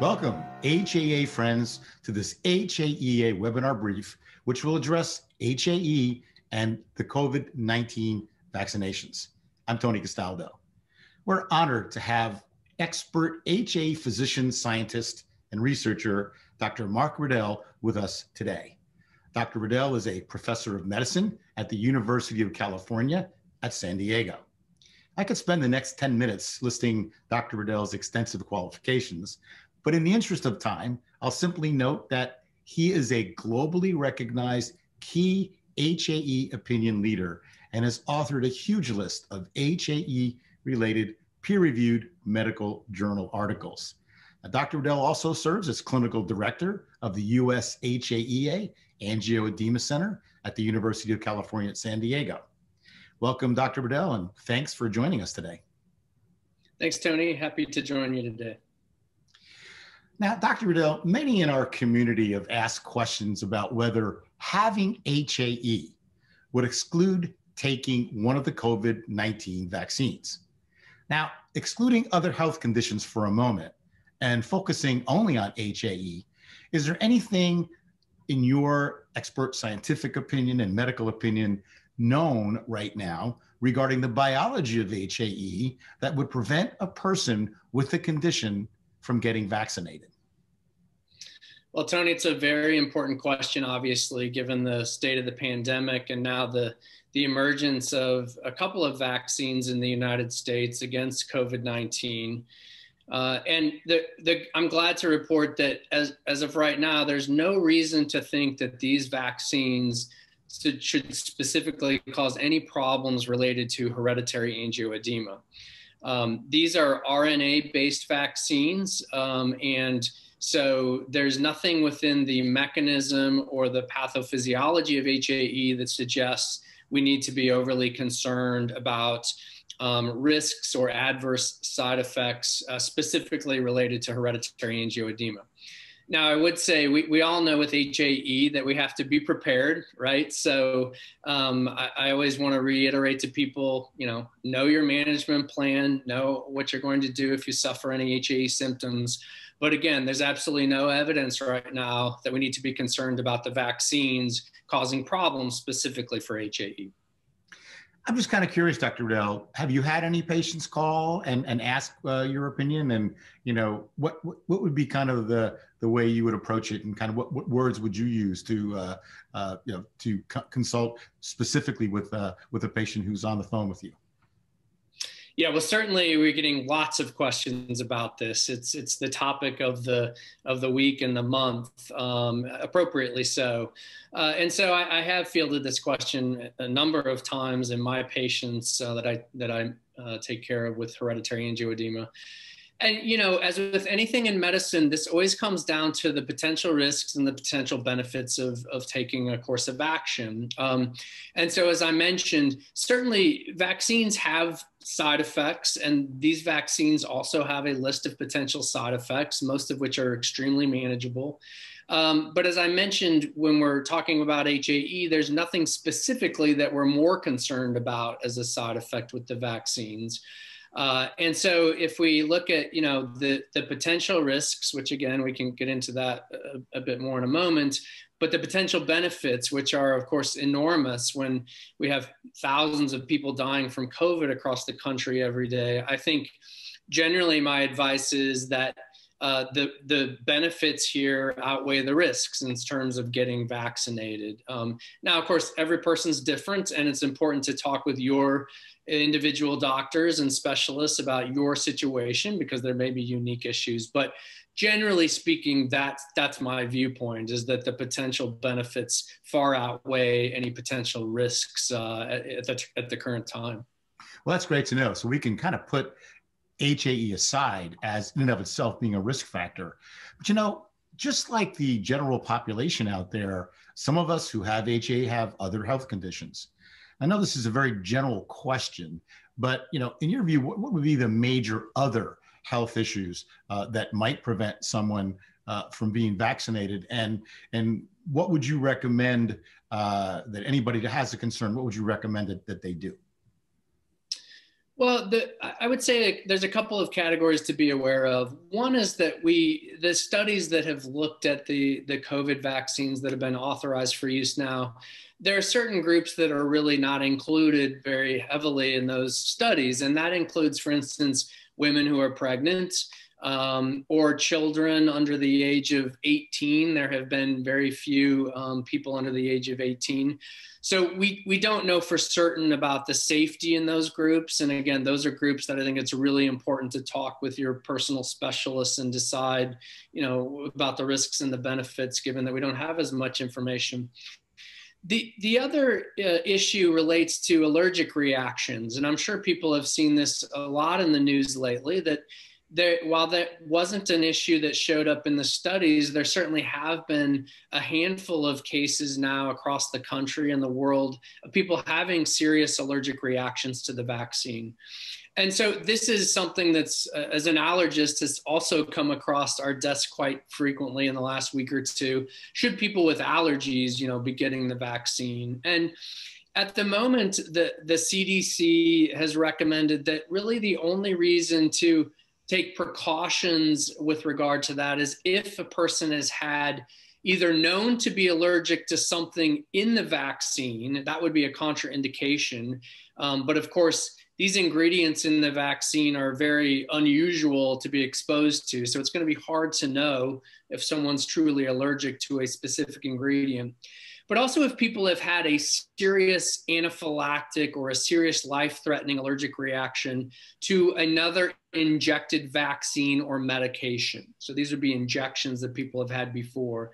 Welcome, HAEA friends, to this HAEA webinar brief, which will address HAE and the COVID 19 vaccinations. I'm Tony Castaldo. We're honored to have expert HAE physician, scientist, and researcher, Dr. Marc Riedl, with us today. Dr. Riedl is a professor of medicine at the University of California at San Diego. I could spend the next 10 minutes listing Dr. Riedl's extensive qualifications, but in the interest of time, I'll simply note that he is a globally recognized key HAE opinion leader and has authored a huge list of HAE related peer reviewed medical journal articles. Now, Dr. Riedl also serves as clinical director of the US HAEA Angioedema Center at the University of California at San Diego. Welcome, Dr. Riedl, and thanks for joining us today. Thanks, Tony. Happy to join you today. Now, Dr. Riedl, many in our community have asked questions about whether having HAE would exclude taking one of the COVID 19 vaccines. Now, excluding other health conditions for a moment and focusing only on HAE, is there anything in your expert scientific opinion and medical opinion known right now regarding the biology of HAE that would prevent a person with the condition from getting vaccinated? Well, Tony, it's a very important question, obviously, given the state of the pandemic and now the, the emergence of a couple of vaccines in the United States against COVID 19. Uh, and the, the, I'm glad to report that as, as of right now, there's no reason to think that these vaccines should, should specifically cause any problems related to hereditary angioedema. Um, these are RNA based vaccines, um, and so there's nothing within the mechanism or the pathophysiology of HAE that suggests we need to be overly concerned about um, risks or adverse side effects uh, specifically related to hereditary angioedema. Now, I would say we, we all know with HAE that we have to be prepared, right? So um, I, I, always want to reiterate to people, you know, know your management plan, know what you're going to do if you suffer any HAE symptoms. But again, there's absolutely no evidence right now that we need to be concerned about the vaccines causing problems specifically for HAE. I'm just kind of curious, Dr. Riedl, have you had any patients call and, and ask uh, your opinion? And, you know, what, what, what would be kind of the, the way you would approach it and kind of what, what words would you use to, uh, uh, you know, to co- consult specifically with, uh, with a patient who's on the phone with you? Yeah, well, certainly we're getting lots of questions about this. It's it's the topic of the of the week and the month, um, appropriately so. Uh, and so I, I, have fielded this question a number of times in my patients uh, that I that I uh, take care of with hereditary angioedema. And you know, as with anything in medicine, this always comes down to the potential risks and the potential benefits of, of taking a course of action. Um, and so, as I mentioned, certainly vaccines have side effects, and these vaccines also have a list of potential side effects, most of which are extremely manageable. Um, but as I mentioned, when we're talking about HAE, there's nothing specifically that we're more concerned about as a side effect with the vaccines. Uh, and so if we look at, you know, the, the potential risks, which again, we can get into that a, a bit more in a moment, but the potential benefits, which are of course enormous when we have thousands of people dying from COVID across the country every day, I think generally my advice is that uh, the the benefits here outweigh the risks in terms of getting vaccinated. Um, now, of course, every person's different, and it's important to talk with your individual doctors and specialists about your situation because there may be unique issues. But generally speaking, that's that's my viewpoint: is that the potential benefits far outweigh any potential risks uh, at, the at the current time. Well, that's great to know. So we can kind of put HAE aside as in and of itself being a risk factor. But you know, just like the general population out there, some of us who have HAE have other health conditions. I know this is a very general question, but you know, in your view, what, what would be the major other health issues uh, that might prevent someone uh, from being vaccinated, and and what would you recommend uh, that anybody that has a concern? What would you recommend that, that they do? Well, the, I would say there's a couple of categories to be aware of. One is that we, the studies that have looked at the, the COVID vaccines that have been authorized for use now, there are certain groups that are really not included very heavily in those studies. And that includes, for instance, women who are pregnant um, or children under the age of 18. There have been very few um, people under the age of 18. So we, we don't know for certain about the safety in those groups. And again, those are groups that I think it's really important to talk with your personal specialists and decide, you know, about the risks and the benefits, given that we don't have as much information. The, the other uh, issue relates to allergic reactions. And I'm sure people have seen this a lot in the news lately that there, while that wasn't an issue that showed up in the studies, there certainly have been a handful of cases now across the country and the world of people having serious allergic reactions to the vaccine. And so this is something that's, uh, as an allergist, has also come across our desk quite frequently in the last week or two. Should people with allergies, you know, be getting the vaccine? And at the moment, the, the CDC has recommended that really the only reason to take precautions with regard to that is if a person has had either known to be allergic to something in the vaccine, that would be a contraindication. Um, but of course, these ingredients in the vaccine are very unusual to be exposed to. So it's going to be hard to know if someone's truly allergic to a specific ingredient but also if people have had a serious anaphylactic or a serious life threatening allergic reaction to another injected vaccine or medication. So these would be injections that people have had before.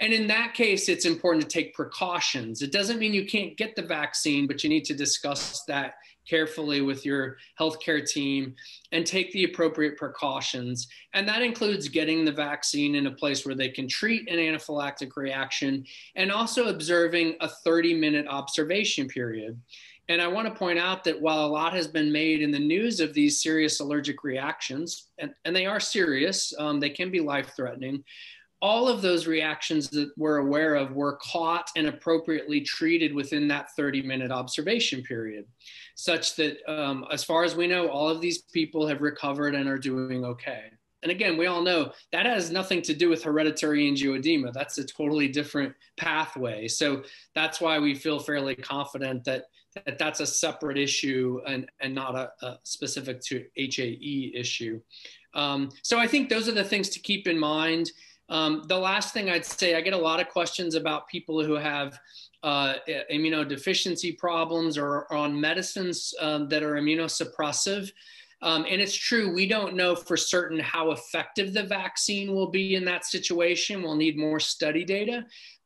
And in that case, it's important to take precautions. It doesn't mean you can't get the vaccine, but you need to discuss that carefully with your healthcare team and take the appropriate precautions. And that includes getting the vaccine in a place where they can treat an anaphylactic reaction and also observing a 30 minute observation period. And I want to point out that while a lot has been made in the news of these serious allergic reactions, and, and they are serious, um, they can be life threatening, all of those reactions that we're aware of were caught and appropriately treated within that 30 minute observation period such that, um, as far as we know, all of these people have recovered and are doing okay. And again, we all know that has nothing to do with hereditary angioedema. That's a totally different pathway. So that's why we feel fairly confident that, that that's a separate issue and, and not a, a specific to HAE issue. Um, so I think those are the things to keep in mind. Um, the last thing I'd say, I get a lot of questions about people who have uh, immunodeficiency problems or, on medicines um, that are immunosuppressive. Um, and it's true, we don't know for certain how effective the vaccine will be in that situation. We'll need more study data.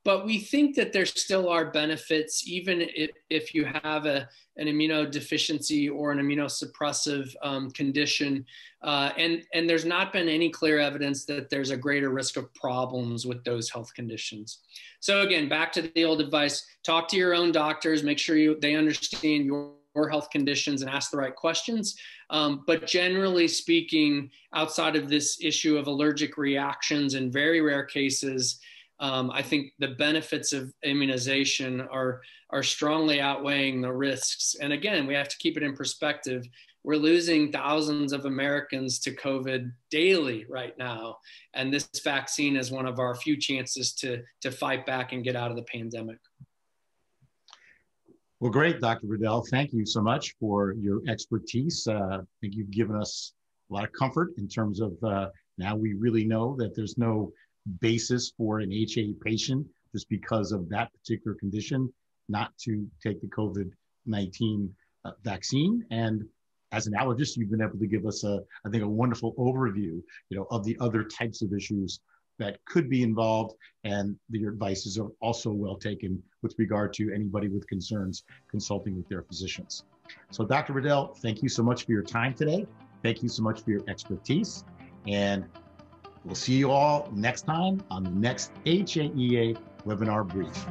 But we think that there still are benefits, even if, if you have a, an immunodeficiency or an immunosuppressive um, condition. Uh, and, and there's not been any clear evidence that there's a greater risk of problems with those health conditions. So again, back to the old advice, talk to your own doctors, make sure you, they understand your, health conditions and ask the right questions. Um, but generally speaking, outside of this issue of allergic reactions in very rare cases, um, I think the benefits of immunization are, are strongly outweighing the risks. And again, we have to keep it in perspective. We're losing thousands of Americans to COVID daily right now. And this vaccine is one of our few chances to, to fight back and get out of the pandemic. Well, great, Dr. Riedl. Thank you so much for your expertise. Uh, I think you've given us a lot of comfort in terms of uh, now we really know that there's no basis for an HAE patient just because of that particular condition not to take the COVID 19 uh, vaccine. And as an allergist, you've been able to give us a, I think, a wonderful overview, you know, of the other types of issues that could be involved, and your advices are also well taken with regard to anybody with concerns consulting with their physicians. So, Dr. Riedl, thank you so much for your time today. Thank you so much for your expertise, and we'll see you all next time on the next HAEA webinar brief.